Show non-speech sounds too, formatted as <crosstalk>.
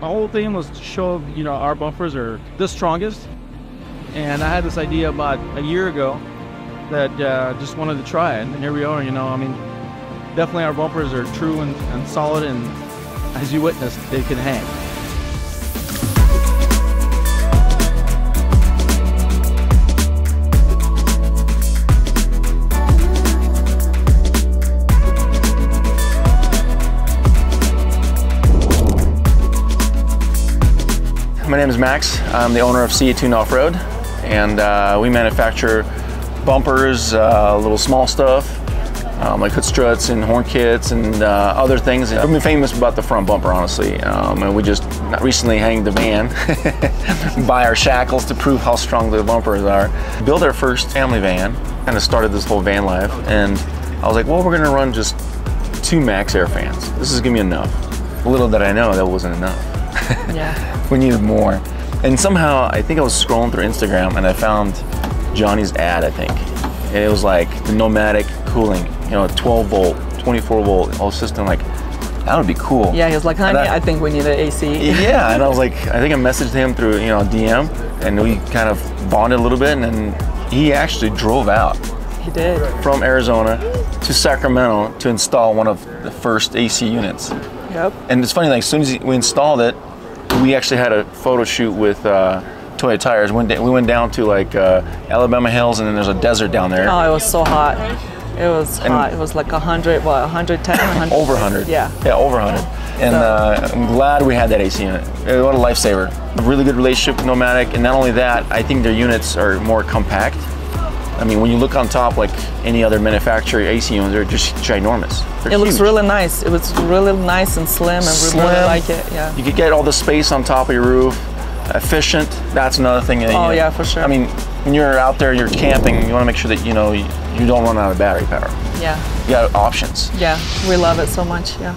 My whole thing was to show, you know, our bumpers are the strongest. And I had this idea about a year ago that uh, just wanted to try it. And here we are, you know, I mean, definitely our bumpers are true and, and solid. And as you witnessed, they can hang. My name is Max. I'm the owner of CA Tuned Off-Road, and uh, we manufacture bumpers, uh, little small stuff, um, like hood struts and horn kits and uh, other things. I've been famous about the front bumper, honestly, um, and we just recently hanged the van <laughs> by our shackles to prove how strong the bumpers are. Built our first family van, kind of started this whole van life, and I was like, well, we're gonna run just two MaxxAir fans. This is gonna be enough. Little did I know that wasn't enough. <laughs> Yeah. we needed more. And somehow, I think I was scrolling through Instagram and I found Johnny's ad, I think. And it was like the nomadic cooling, you know, 12 volt, 24 volt, whole system. Like, that would be cool. Yeah, he was like, honey, I- I think we need an AC. Yeah, and I was <laughs> like, I think I messaged him through, you know, DM, and we kind of bonded a little bit, and then he actually drove out He did. from Arizona to Sacramento to install one of the first AC units. Yep. And it's funny, like as soon as we installed it, we actually had a photo shoot with uh, Toyo Tires. Went we went down to like uh, Alabama Hills, and then there's a desert down there, Oh, it was so hot. It was And- hot. It was like 100, what, 110? 100? <coughs> over 100. Yeah. yeah, over 100. And uh, I'm glad we had that AC unit. What a lifesaver. A really good relationship with Nomadic, and not only that, I think their units are more compact. I mean, when you look on top, like any other manufacturer AC units, they're just ginormous. They're It looks really nice. It was really nice and slim, and Slim. really like it. Yeah. You could get all the space on top of your roof. Efficient. That's another thing. that, oh, you Oh, know, yeah, for sure. I mean, when you're out there, you're camping. You want to make sure that you know you, you don't run out of battery power. Yeah. You got options. Yeah. We love it so much. Yeah.